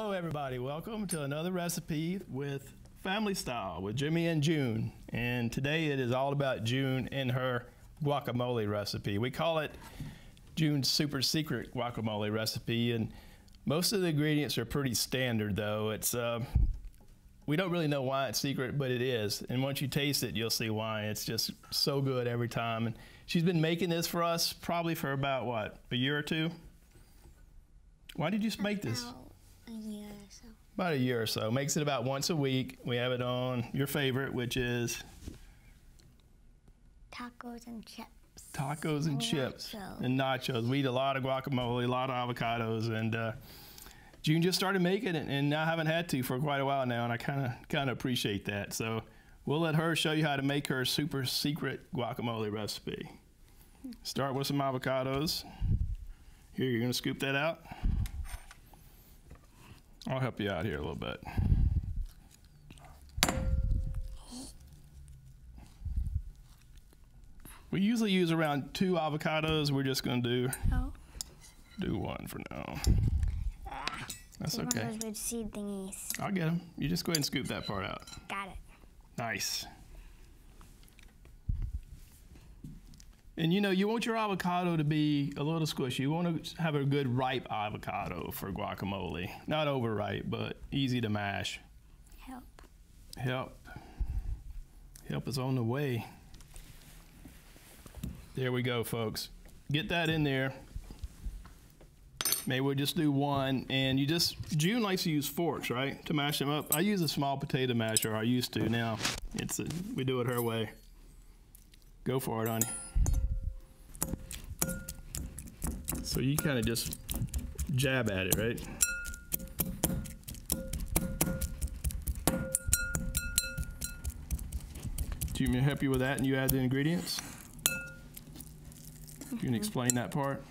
Hello, everybody. Welcome to another recipe with Family Style with Jimmy and June. And today it is all about June and her guacamole recipe. We call it June's super secret guacamole recipe. And most of the ingredients are pretty standard, though. It's uh, we don't really know why it's secret, but it is. And once you taste it, you'll see why. It's just so good every time. And she's been making this for us probably for about what a year or two. Why did you make this? A year or so. About a year or so. Makes it about once a week. We have it on your favorite, which is Tacos and chips. tacos and chips Nacho. and nachos. We eat a lot of guacamole, a lot of avocados, and uh, June just started making it, and I haven't had to for quite a while now, and I kind of kind of appreciate that. So we'll let her show you how to make her super secret guacamole recipe. Start with some avocados. Here, you're gonna scoop that out. I'll help you out here a little bit. We usually use around two avocados. We're just gonna do Oh. do one for now. Ah. That's One of okay. those seed thingies. I'll get them. You just go ahead and scoop that part out. Got it. Nice. And you know, you want your avocado to be a little squishy. You want to have a good ripe avocado for guacamole. Not overripe, but easy to mash. Help. Help. Help is on the way. There we go, folks. Get that in there. Maybe we'll just do one. And you just, June likes to use forks, right? To mash them up. I use a small potato masher. I used to. Now, it's a, we do it her way. Go for it, honey. So you kind of just jab at it, right? Do you want me to help you with that and you add the ingredients? You can mm-hmm. explain that part?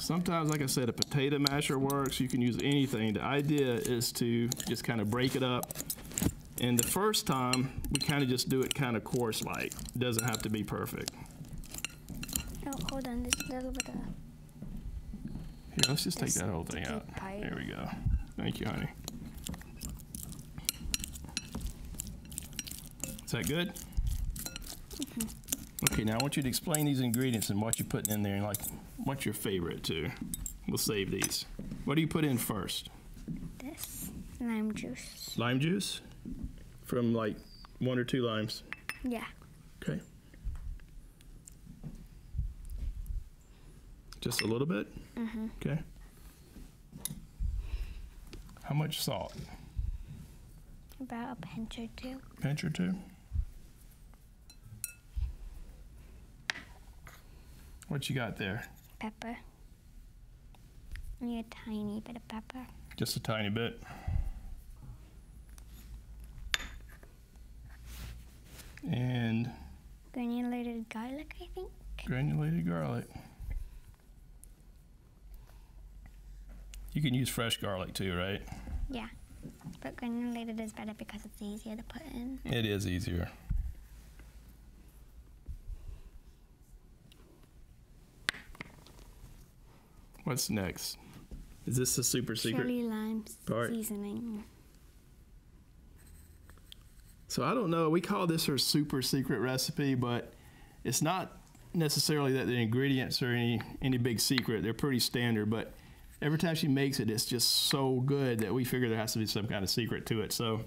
Sometimes, like I said, a potato masher works. You can use anything. The idea is to just kind of break it up. And the first time, we kind of just do it kind of coarse-like. It doesn't have to be perfect. Oh, hold on. There's a little bit of. Here, let's just take that whole thing out. pipe. There we go. Thank you, honey. Is that good? Mm-hmm. Okay, now I want you to explain these ingredients and what you're putting in there, and like, what's your favorite too? We'll save these. What do you put in first? This lime juice. Lime juice? From like one or two limes. Yeah. Okay. Just a little bit? Mm-hmm. Okay. How much salt? About a pinch or two. Pinch or two? What you got there? Pepper. Only a tiny bit of pepper. Just a tiny bit. And Granulated garlic, I think. granulated garlic. You can use fresh garlic too, right? Yeah. But granulated is better because it's easier to put in. It is easier. What's next? Is this the super secret? Chili lime part. seasoning. So I don't know. We call this her super secret recipe, but it's not necessarily that the ingredients are any any big secret. They're pretty standard, but every time she makes it, it's just so good that we figure there has to be some kind of secret to it. So,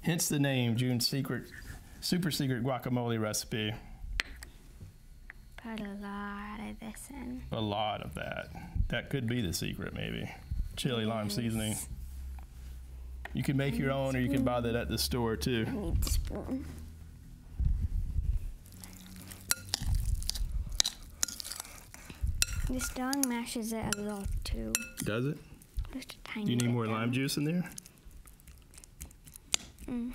hence the name June's secret, super secret guacamole recipe. Put a lot of this in. A lot of that. That could be the secret, maybe. Chili lime seasoning. You can make your own, or you can buy that at the store too. I need spoon. This dog mashes it a little too. Does it? Just a tiny Do you need more down. lime juice in there? Mm.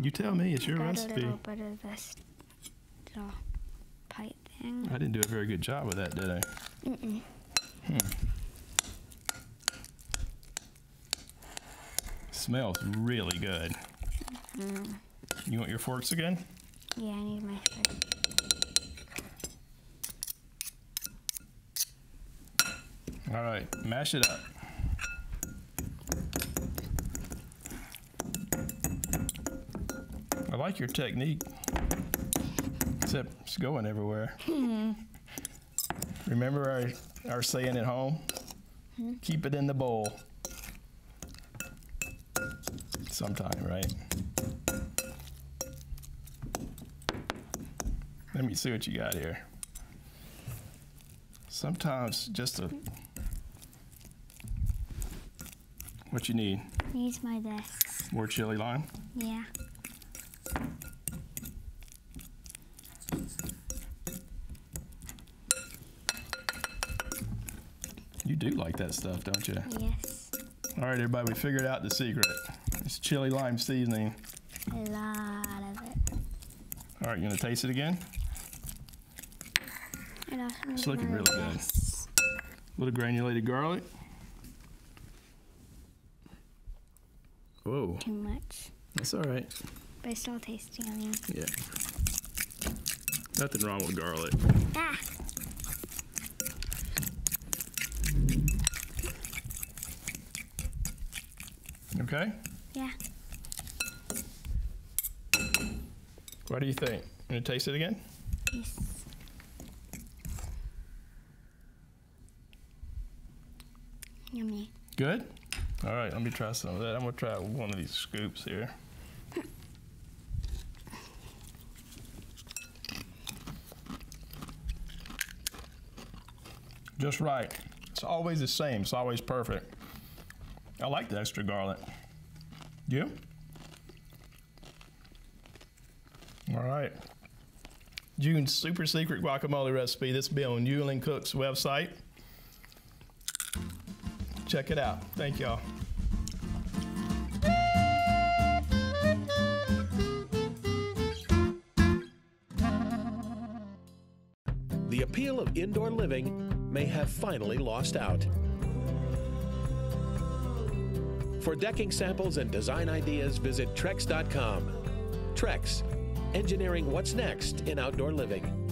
You tell me. It's your Got recipe. a little bit of this little pipe thing. I didn't do a very good job with that, did I? Mm-mm. Smells really good. Mm. You want your forks again? Yeah, I need my spoon. All right, mash it up. I like your technique, except it's going everywhere. Remember our, our saying at home? Keep it in the bowl. Sometime, right? Let me see what you got here. Sometimes just a what you need Needs my this. more chili lime. Yeah. You do like that stuff, don't you? Yes. All right, everybody, we figured out the secret. It's chili lime seasoning. A lot of it. All right, you gonna taste it again? It's looking really good. A little granulated garlic. Whoa, Too much. that's all right. But it still tastes yummy. Yeah. Nothing wrong with garlic. Ah! Okay? Yeah. What do you think? Gonna taste it again? Yes. Yummy. Good? All right, let me try some of that. I'm gonna try one of these scoops here. Just right. It's always the same. It's always perfect. I like the extra garlic. You? All right. June's super secret guacamole recipe. This will be on New England Cooks website. Check it out. Thank y'all. The appeal of indoor living may have finally lost out. For decking samples and design ideas, visit Trex.com. Trex, engineering what's next in outdoor living.